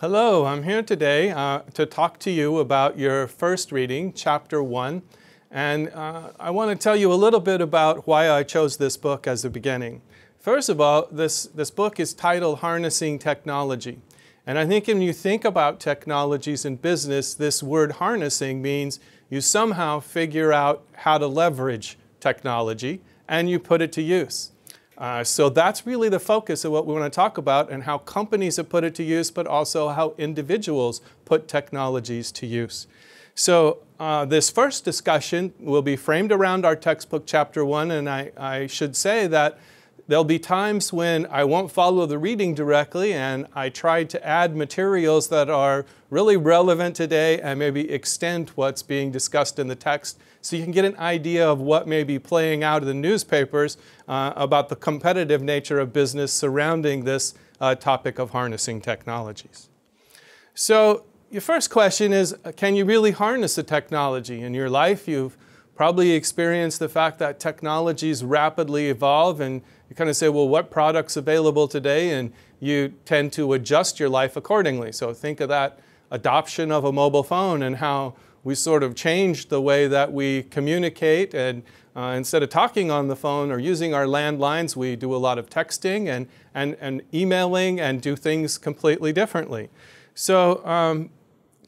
Hello, I'm here today uh, to talk to you about your first reading, Chapter 1. And uh, I want to tell you a little bit about why I chose this book as the beginning. First of all, this, this book is titled Harnessing Technology. And I think when you think about technologies in business, this word harnessing means you somehow figure out how to leverage technology and you put it to use. Uh, so that's really the focus of what we want to talk about and how companies have put it to use, but also how individuals put technologies to use. So uh, this first discussion will be framed around our textbook chapter one, and I, I should say that There'll be times when I won't follow the reading directly and I try to add materials that are really relevant today and maybe extend what's being discussed in the text so you can get an idea of what may be playing out in the newspapers uh, about the competitive nature of business surrounding this uh, topic of harnessing technologies. So your first question is, can you really harness the technology in your life? You've probably experienced the fact that technologies rapidly evolve and you kind of say, well, what product's available today? And you tend to adjust your life accordingly. So think of that adoption of a mobile phone and how we sort of changed the way that we communicate. And uh, instead of talking on the phone or using our landlines, we do a lot of texting and, and, and emailing and do things completely differently. So um,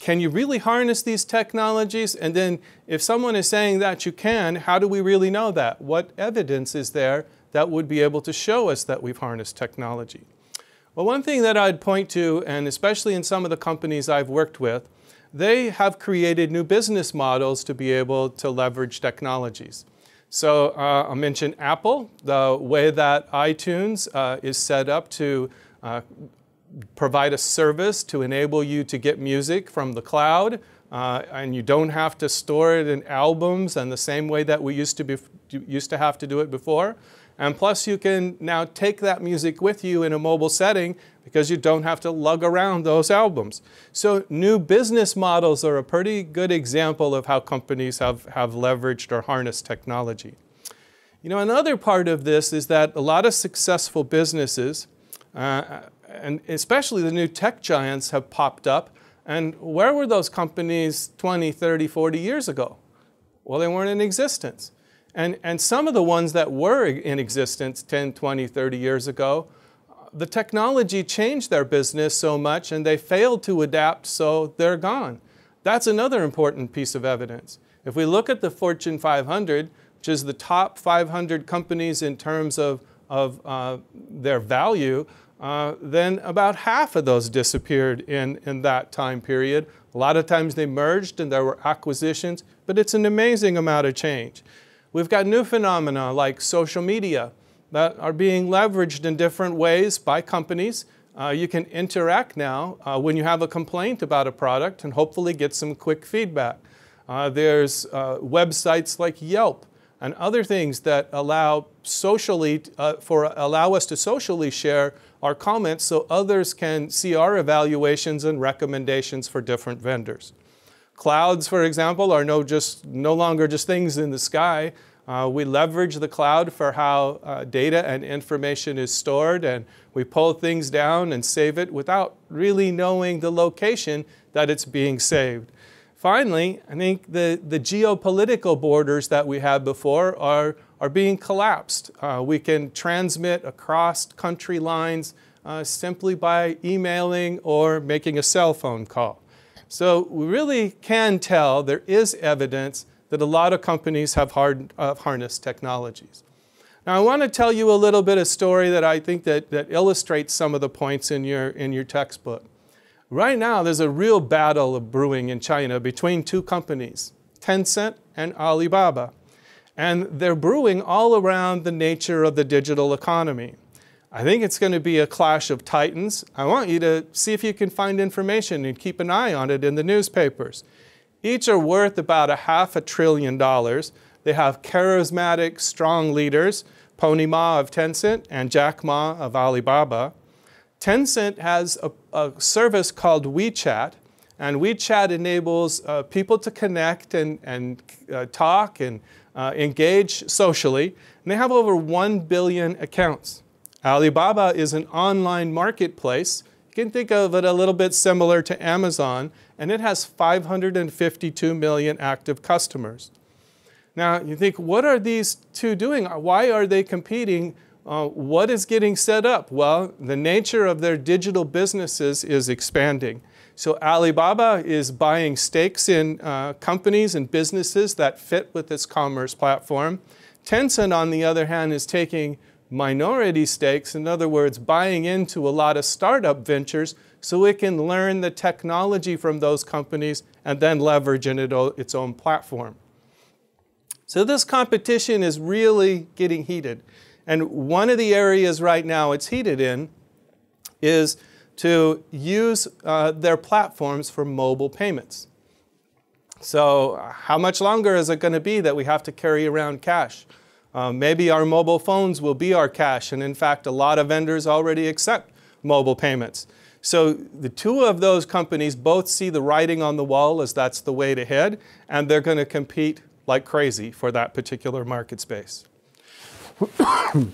can you really harness these technologies? And then if someone is saying that you can, how do we really know that? What evidence is there that would be able to show us that we've harnessed technology. Well, one thing that I'd point to, and especially in some of the companies I've worked with, they have created new business models to be able to leverage technologies. So uh, I'll mention Apple, the way that iTunes uh, is set up to uh, provide a service to enable you to get music from the cloud, uh, and you don't have to store it in albums and the same way that we used to, be, used to have to do it before. And plus you can now take that music with you in a mobile setting because you don't have to lug around those albums. So new business models are a pretty good example of how companies have, have leveraged or harnessed technology. You know, another part of this is that a lot of successful businesses, uh, and especially the new tech giants have popped up. And where were those companies 20, 30, 40 years ago? Well, they weren't in existence. And, and some of the ones that were in existence 10, 20, 30 years ago, the technology changed their business so much and they failed to adapt, so they're gone. That's another important piece of evidence. If we look at the Fortune 500, which is the top 500 companies in terms of, of uh, their value, uh, then about half of those disappeared in, in that time period. A lot of times they merged and there were acquisitions, but it's an amazing amount of change. We've got new phenomena like social media that are being leveraged in different ways by companies. Uh, you can interact now uh, when you have a complaint about a product and hopefully get some quick feedback. Uh, there's uh, websites like Yelp and other things that allow socially uh, for allow us to socially share our comments so others can see our evaluations and recommendations for different vendors. Clouds, for example, are no, just, no longer just things in the sky. Uh, we leverage the cloud for how uh, data and information is stored, and we pull things down and save it without really knowing the location that it's being saved. Finally, I think the, the geopolitical borders that we had before are, are being collapsed. Uh, we can transmit across country lines uh, simply by emailing or making a cell phone call. So we really can tell there is evidence that a lot of companies have hard, uh, harnessed technologies. Now I want to tell you a little bit of story that I think that, that illustrates some of the points in your, in your textbook. Right now there's a real battle brewing in China between two companies, Tencent and Alibaba. And they're brewing all around the nature of the digital economy. I think it's going to be a clash of titans. I want you to see if you can find information and keep an eye on it in the newspapers. Each are worth about a half a trillion dollars. They have charismatic, strong leaders, Pony Ma of Tencent and Jack Ma of Alibaba. Tencent has a, a service called WeChat, and WeChat enables uh, people to connect and, and uh, talk and uh, engage socially. And they have over 1 billion accounts. Alibaba is an online marketplace. You can think of it a little bit similar to Amazon, and it has 552 million active customers. Now, you think, what are these two doing? Why are they competing? Uh, what is getting set up? Well, the nature of their digital businesses is expanding. So Alibaba is buying stakes in uh, companies and businesses that fit with its commerce platform. Tencent, on the other hand, is taking minority stakes, in other words, buying into a lot of startup ventures so it can learn the technology from those companies and then leverage in it, its own platform. So this competition is really getting heated. And one of the areas right now it's heated in is to use uh, their platforms for mobile payments. So how much longer is it going to be that we have to carry around cash? Uh, maybe our mobile phones will be our cash, and in fact, a lot of vendors already accept mobile payments. So the two of those companies both see the writing on the wall as that's the way to head, and they're going to compete like crazy for that particular market space.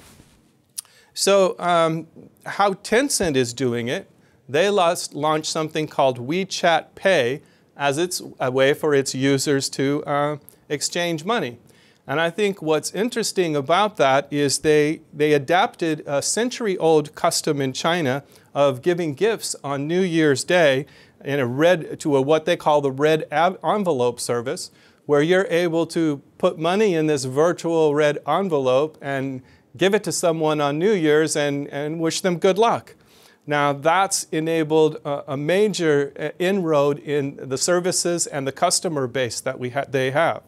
so um, how Tencent is doing it, they launched something called WeChat Pay as its a way for its users to uh, exchange money. And I think what's interesting about that is they, they adapted a century-old custom in China of giving gifts on New Year's Day in a red, to a, what they call the red envelope service, where you're able to put money in this virtual red envelope and give it to someone on New Year's and, and wish them good luck. Now that's enabled a, a major uh, inroad in the services and the customer base that we ha they have.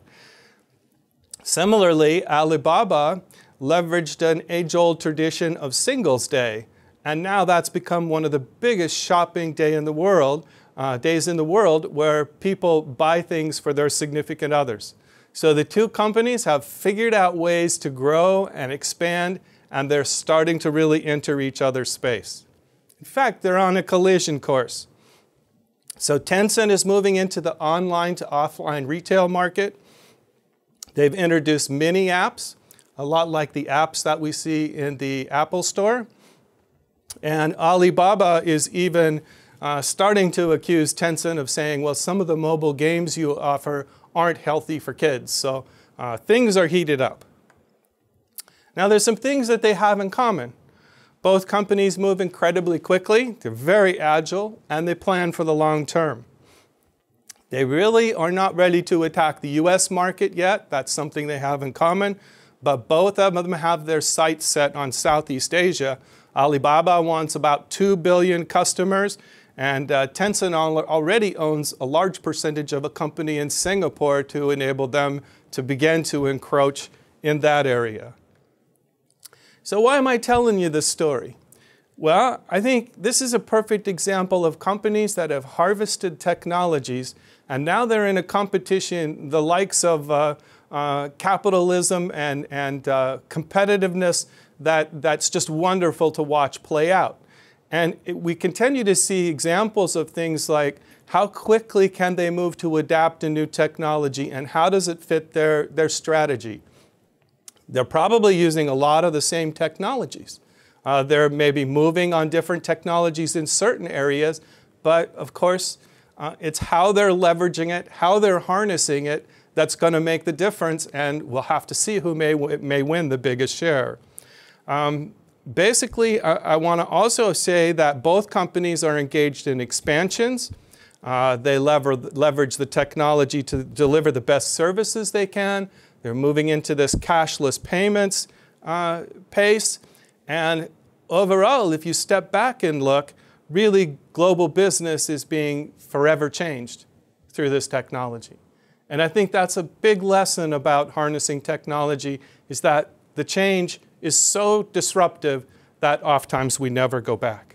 Similarly, Alibaba leveraged an age-old tradition of Singles Day, and now that's become one of the biggest shopping day in the world, uh, days in the world where people buy things for their significant others. So the two companies have figured out ways to grow and expand, and they're starting to really enter each other's space. In fact, they're on a collision course. So Tencent is moving into the online to offline retail market. They've introduced mini apps, a lot like the apps that we see in the Apple Store. And Alibaba is even uh, starting to accuse Tencent of saying, well, some of the mobile games you offer aren't healthy for kids. So uh, things are heated up. Now, there's some things that they have in common. Both companies move incredibly quickly, they're very agile, and they plan for the long term. They really are not ready to attack the US market yet. That's something they have in common. But both of them have their sights set on Southeast Asia. Alibaba wants about 2 billion customers, and uh, Tencent already owns a large percentage of a company in Singapore to enable them to begin to encroach in that area. So why am I telling you this story? Well, I think this is a perfect example of companies that have harvested technologies and now they're in a competition, the likes of uh, uh, capitalism and, and uh, competitiveness that, that's just wonderful to watch play out. And it, we continue to see examples of things like how quickly can they move to adapt a new technology and how does it fit their, their strategy? They're probably using a lot of the same technologies. Uh, they're maybe moving on different technologies in certain areas, but of course, uh, it's how they're leveraging it, how they're harnessing it, that's going to make the difference, and we'll have to see who may, may win the biggest share. Um, basically, I, I want to also say that both companies are engaged in expansions. Uh, they lever, leverage the technology to deliver the best services they can. They're moving into this cashless payments uh, pace. And overall, if you step back and look, really global business is being forever changed through this technology. And I think that's a big lesson about harnessing technology is that the change is so disruptive that oftentimes we never go back.